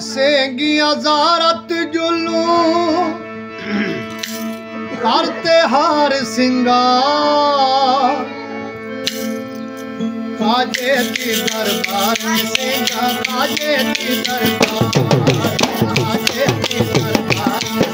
से गियाजारत जुलू करते हार सिंगार। काजे की दरबार से काजे की दरबार काजे की दरबार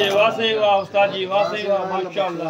सेवा सेवा उस्ताद जी वाह सेवा माशाल्लाह